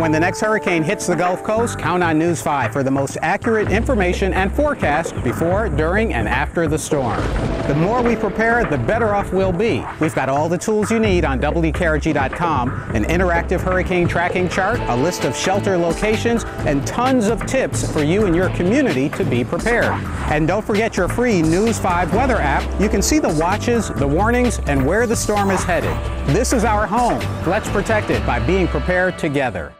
When the next hurricane hits the Gulf Coast, count on News 5 for the most accurate information and forecast before, during, and after the storm. The more we prepare, the better off we'll be. We've got all the tools you need on WKRG.com an interactive hurricane tracking chart, a list of shelter locations, and tons of tips for you and your community to be prepared. And don't forget your free News 5 weather app. You can see the watches, the warnings, and where the storm is headed. This is our home. Let's protect it by being prepared together.